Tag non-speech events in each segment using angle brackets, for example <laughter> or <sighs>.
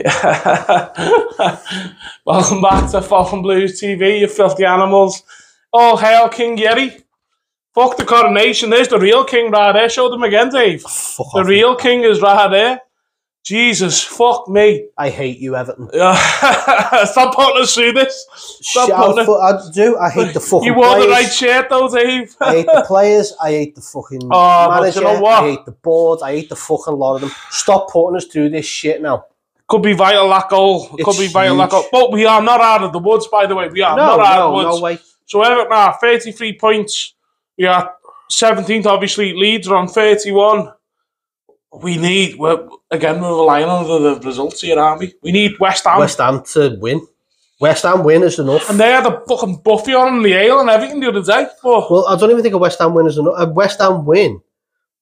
<laughs> Welcome back to Falcon Blues TV, you filthy animals. Oh, hail King Yerry. Fuck the coronation. There's the real king right there. Show them again, Dave. Fuck The off. real king is right there. Jesus, fuck me. I hate you, Everton. <laughs> Stop putting us through this. Stop Shit, putting I, I do. I hate the fucking You wore players. the right shirt though, Dave. I hate the players. I hate the fucking Oh, manager. you know? I hate the board. I hate the fucking lot of them. Stop putting us through this shit now. Could be vital that goal. Could It's be vital that goal. But we are not out of the woods, by the way. We are No, not out of the woods. no way. So Everton are 33 points. We are 17th, obviously. Leeds are on 31. We need, we're, again, we're relying on the, the results here, aren't we? We need West Ham. West Ham to win. West Ham win is enough. and they had a fucking Buffy on the ale and everything the other day. But Well, I don't even think a West Ham win is enough. A West Ham win,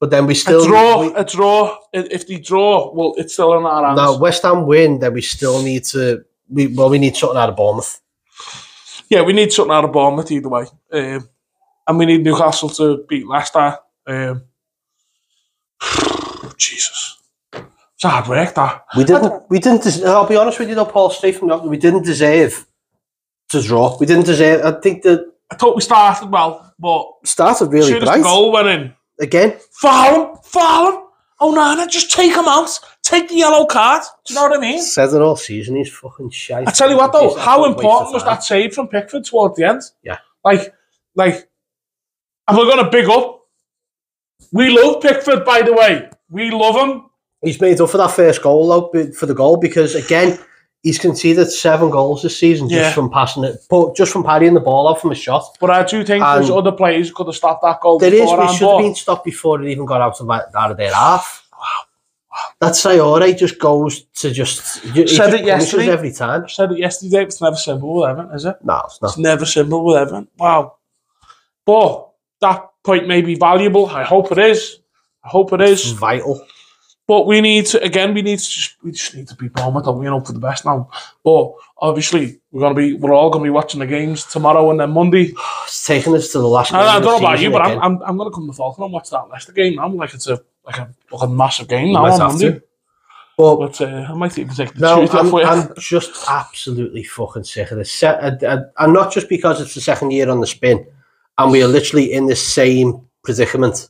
but then we a still draw, we- a draw. If they draw, well, it's still in our hands. no West Ham win, then we still need to. We well, we need something out of Bournemouth. Yeah, we need something out of Bournemouth either way. Um, and we need Newcastle to beat Leicester. Um, <sighs> Jesus. It's hard work, that. We didn't. We didn't. Des- I'll be honest with you, though, Paul. Straight from the we didn't deserve to draw. We didn't deserve. I think that. I thought we started well, but started really soon as the bright. goal went in, Again, foul him, foul him. Oh, Nana, just take him out. Take the yellow card. Do you know what I mean? said it all season. He's fucking shite. I tell you what, though, how important was that save from Pickford towards the end? Yeah. Like, like, and we're going to big up. We love Pickford, by the way. We love him. He's made up for that first goal though, for the goal because again, he's conceded seven goals this season Yeah. just from passing it, but just from parrying the ball out from a shot. But I do think there's other players could have stopped that goal There is, but it should have been stopped before it even got out of, out of their half. That Sayore just goes to just, he just Said it yesterday. every time. I said it yesterday, it's never simple with Everton, is it? No, it's not. It's never simple with Everton. Wow. But that point may be valuable. I hope it is. I hope it It's is. vital. But we need to again. We need to just we just need to be Bournemouth, and we know for the best now. But obviously, we're gonna be we're all gonna be watching the games tomorrow and then Monday. It's taken us to the last. I, game I don't know about you, but I'm. I'm I'm gonna come to Falcon and watch that Leicester game. I'm like it's a like a fucking massive game now might on Monday. to. But But uh, I might even take the No, I'm. I'm just absolutely fucking sick of this. And- and and not just because it's the second year on the spin, and we are literally in the same predicament.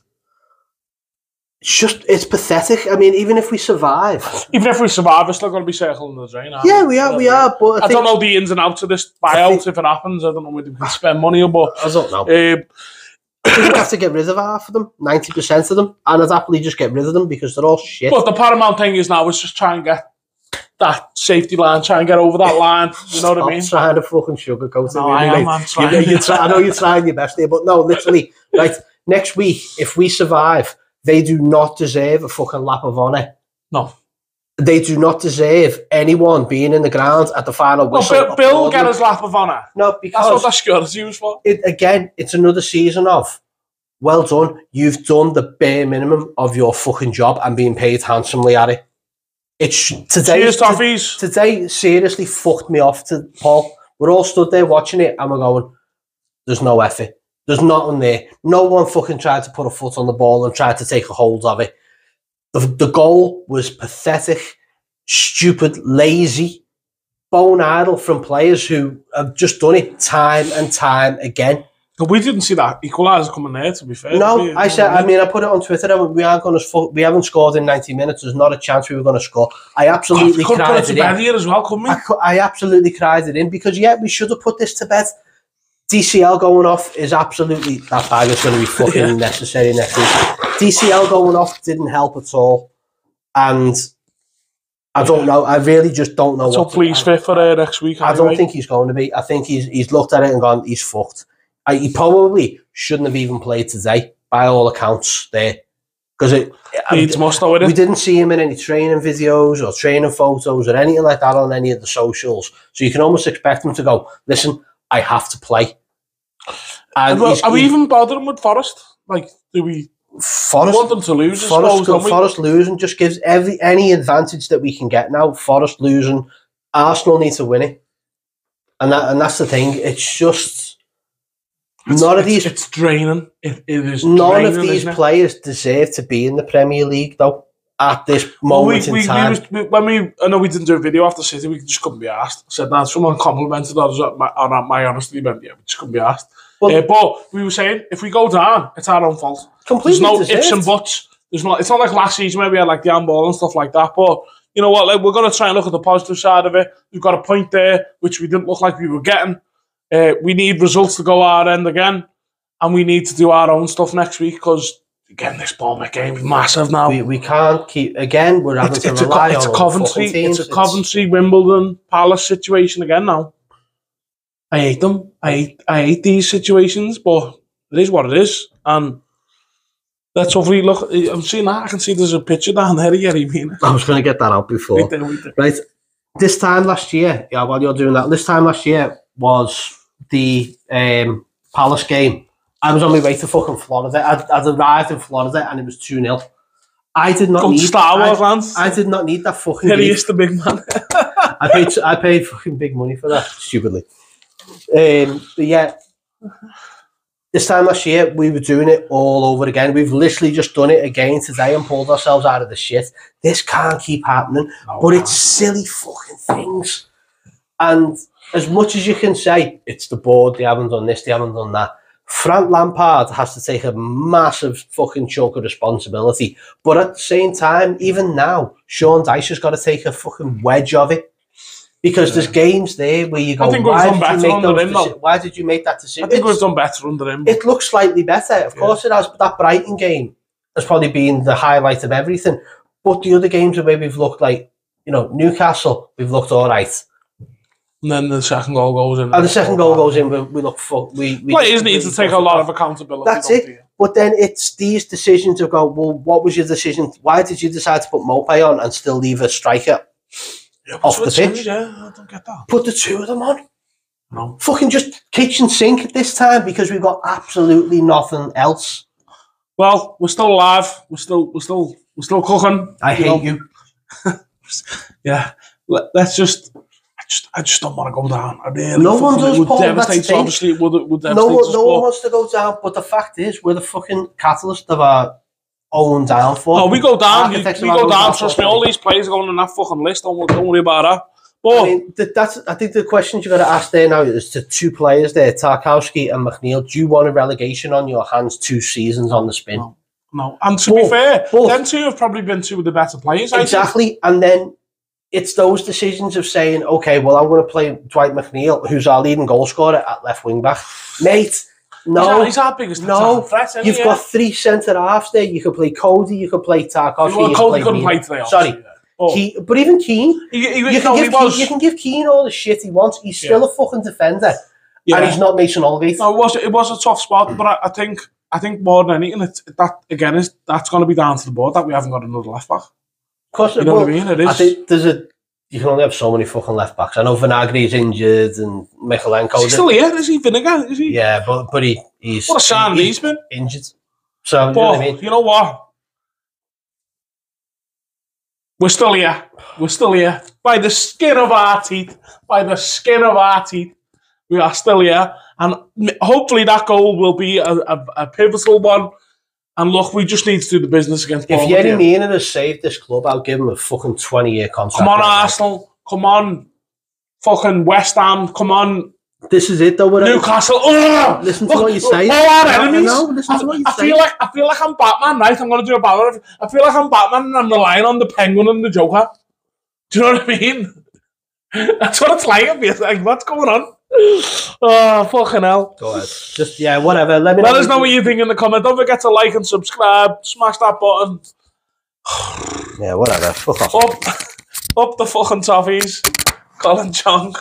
It's just, it's pathetic. I mean, even if we survive, <laughs> Even if we survive, we're still gonna be circling the drain. aren't yeah, we are, we are. But I, I think, don't know the ins and outs of this buyout think- if it happens. I don't know whether we can spend money or but I don't know. um, I think we have to get rid of half of them, ninety percent of them, and I'd happily just get rid of them because they're all shit. But the paramount thing is now is just try and get that safety line, try and get over that line. You know what I mean? trying to fucking sugarcoat it. No, really, I am. I'm You trying. know, you're try- I know you're trying your best here, but no, literally, <laughs> right. Next week, if we survive, they do not deserve a fucking lap of honour. No. They do not deserve anyone being in the ground at the final whistle. Bill, Bill applauding. get his lap of honour. No, because That's what that security's used for. it, again, it's another season of well done. You've done the bare minimum of your fucking job and being paid handsomely at it. It's today. Cheers, toffees. today seriously fucked me off to Paul. We're all stood there watching it and we're going, there's no effort. There's nothing there. No one fucking tried to put a foot on the ball and tried to take a hold of it. The, the goal was pathetic, stupid, lazy, bone idle from players who have just done it time and time again. But we didn't see that equaliser coming there, to be fair. No? I said. I mean, I put it on Twitter. We aren't going to. We haven't scored in ninety minutes. There's not a chance we were going to score. I absolutely we could have put cried it it in. here as well, couldn't we? I, I absolutely cried it in because yeah, we should have put this to bed. DCL going off is absolutely that bag is going to be fucking Yeah. necessary next week. DCL going off didn't help at all, and I don't know. I really just don't know. so please fit for uh, next week. I don't think he's going to be. I think he's he's looked at it and gone, he's fucked. I, he probably shouldn't have even played today, by all accounts. There, because it. Leeds must know we didn't see him in any training videos or training photos or anything like that on any of the socials. So you can almost expect him to go, listen, I have to play. And Well, are we even bothering with Forest? Like, do we Forest, want them to lose? Forest, suppose? Forest losing just gives every any advantage that we can get now. Forest losing, Arsenal need to win it, and that and that's the thing. It's just It's- none of it's- these It's draining. It, it is none draining, of these players deserve to be in the Premier League though. at this Well, we, moment we, in time. we, was, we, when we, I know we didn't do a video after City, we just couldn't be asked. I said that someone complimented us on my, on my honesty, but yeah, we just couldn't be asked. Well- Uh, but we were saying if we go down, it's our own fault. completely There's no deserved. ifs and buts. There's not. It's not like last season where we had like the handball and stuff like that. But you know what? Like we're gonna try and look at the positive side of it. We've got a point there, which we didn't look like we were getting. Uh, we need results to go our end again, and we need to do our own stuff next week because again, this Bournemouth game is massive now. we, we can't keep again. We're having it's, to it's, a, rely it's a Coventry, it's a Coventry, Wimbledon, Palace situation again now. I hate them. I hate, I hate these situations, but it is what it is. And that's what we look. I'm seeing that. I can see there's a picture down there. Yeah, <laughs> you mean I was going to get that out before. Right there, right there. Right. This time last year, yeah, while you're doing that, this time last year was the um, Palace game. I was on my way to fucking Florida. I'd, I'd arrived in Florida and it was 2 0. I did not need Star Wars I. I did not need that fucking Here he is, the big man. <laughs> I paid I paid fucking big money for that, stupidly. Um, but yeah, this time last year we were doing it all over again. We've literally just done it again today and pulled ourselves out of the shit. This can't keep happening, but it's silly fucking things. And as much as you can say it's the board, they haven't done this, they haven't done that. Frank Lampard has to take a massive fucking chunk of responsibility. But at the same time, even now, Sean Dyche has got to take a fucking wedge of it. Because there's games there where you go, I think why did, you better make under those him, deci- why did you make that decision? I think we've It's- done better under him. it looks slightly better. Of Yeah. course it has, but that Brighton game has probably been the highlight of everything. But the other games where we've looked like, you know, Newcastle, we've looked all right. And then the second goal goes in. And the second goal goes in, we, we look fuck. We, we need to take a lot of accountability. That's it. But then it's these decisions of go, well, what was your decision? Why did you decide to put Maupay on and still leave a striker? Off the pitch. Yeah, I don't get that. Put the two of them on. No. Fucking just kitchen sink at this time because we've got absolutely nothing else. Well, we're still alive. We're still, we're still, we're still cooking. I You hate know, you. <laughs> Yeah, Let, let's just. I just, I just don't want to go down. I really No one does, It would Paul, devastate. Obviously, it would, it would No devastate one, no one wants to go down, but the fact is, we're the fucking catalyst of our own downfall. Oh, we go down. We, we go down. Trust me, all these players are going on that fucking list. Don't, don't worry about that. But I mean, that's. I think the questions you got to ask there now is to two players there, Tarkowski and McNeil. Do you want a relegation on your hands? Two seasons on the spin, No. no, and to be fair, both. them two have probably been two of the better players. Exactly. And then it's those decisions of saying, okay, well, I'm going to play Dwight McNeil, who's our leading goal scorer at left wing back, mate. No, he's our biggest no, threat. you've he? got three centre halves there. You could play Coady, you could play Tarkowski. Well, you Coady could couldn't play today. Sorry. obviously, yeah. Oh. But even Keane, he, he, you no, can, he give. Keane, you can give Keane all the shit he wants. He's still a fucking defender, and he's not Mason Holgate. No, it was it was a tough spot, but I, I think I think more than anything, it, that again is that's going to be down to the board that we haven't got another left back. Of course, You know well, what I mean? It is. I think there's a. You can only have so many fucking left backs. I know Vinagre's injured and Mykolenko. is he still here? Is he Vinegar? Is he? yeah, but but he he's What a sign he- he's been. injured. So you know what I mean. you know what? We're still here. We're still here. By the skin of our teeth. By the skin of our teeth. We are still here. And hopefully that goal will be a, a, a pivotal one. And look, we just need to do the business against If Yerry. Mina has saved this club, I'll give him a fucking twenty year contract. Come on. Arsenal. Come on. Fucking West Ham. Come on. This is it, though. we're- Newcastle. Ugh! Listen to Look, what you say. All our enemies. know, listen to I, what you I say. feel like I feel like I'm Batman, right? I'm gonna do a Batman. I feel like I'm Batman and I'm relying on the Penguin and the Joker. Do you know what I mean? <laughs> That's what it's like. Like what's going on? Oh fucking hell! Go ahead. Just yeah, whatever. Let me Let us know what you think in the comment. Don't forget to like and subscribe. Smash that button. Yeah, whatever. Fuck off. Up, up the fucking toffees. Colin Chong.